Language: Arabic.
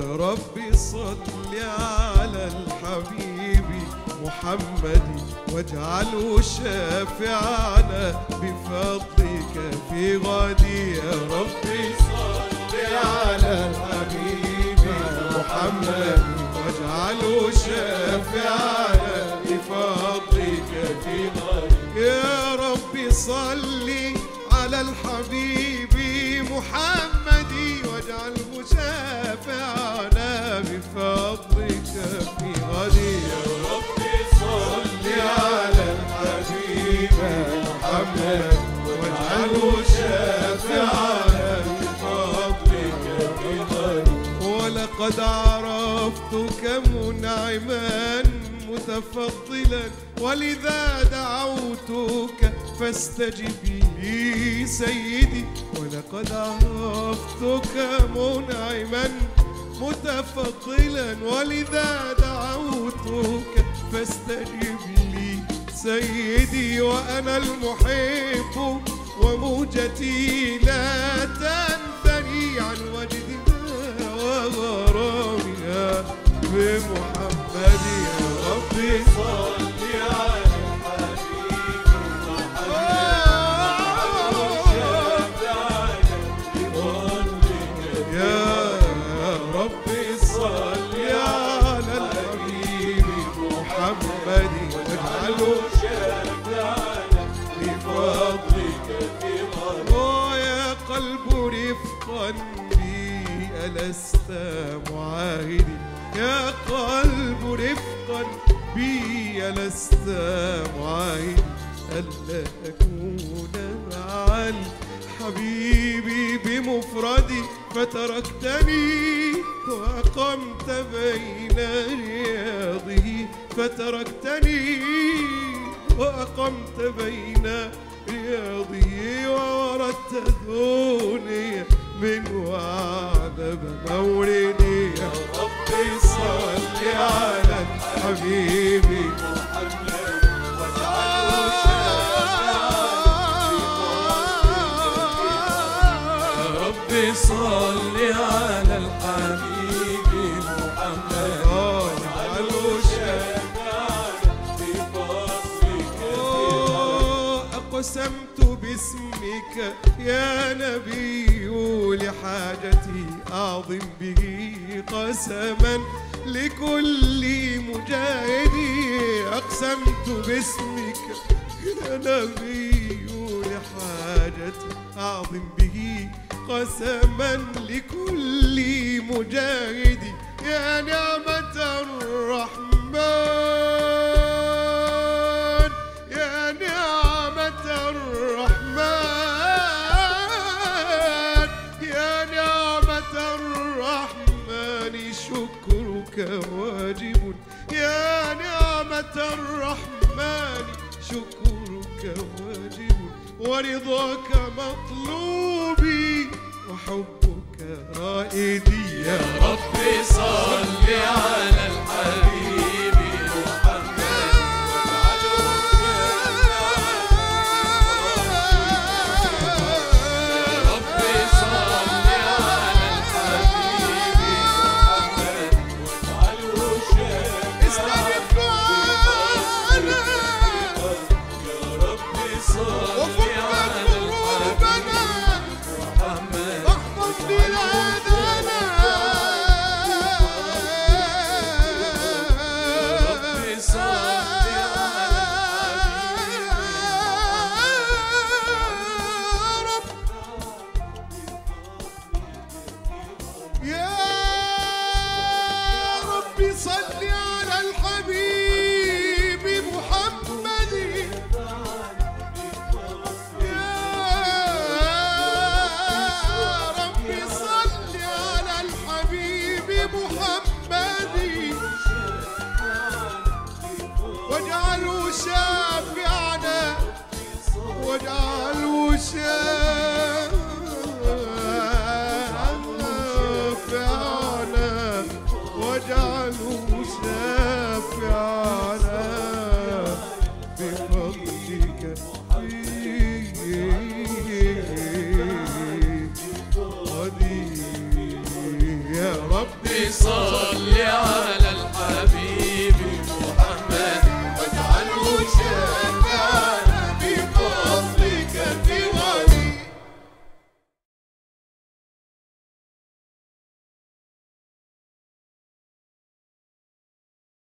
رب صل على الحبيب محمد واجعله شافعنا بفضلك في غدي يا رب صل على الحبيب محمد واجعله شافعنا بفضلك في غدي يا رب صل على الحبيب محمد واجعله شافعنا بفضلك في غدي يا رب صل على الحبيب محمد واجعله شافعنا بفضلك في غدي ولقد عرفتك منعما متفضلا ولذا دعوتك فاستجب لي سيدي. ولقد عرفتك منعما متفضلا ولذا دعوتك فاستجب لي سيدي وأنا المحب وموجتي لا تنثني عن وجدها وغرامها بمحمد يا ربي. صل بي ألست معاهدي يا قلب رفقا بي ألست معاهدي ألا أكون مع الحبيب بمفردي فتركتني وأقمت بين رياضه فتركتني وأقمت بين رياضه ووردت دوني أقسمت باسمك يا نبي لحاجتي أعظم به قسما لكل مجاهد أقسمت باسمك يا نبي لحاجتي أعظم به قسما لكل مجاهد يا نعمة الرحمن. شكرك واجب ورضاك مطلوبي وحبك رائدي. يا ربي صل على الحبيب محمد. يا صل على الحبيب محمد. واجعله شافعنا. واجعله شافعنا. واجعله شافعنا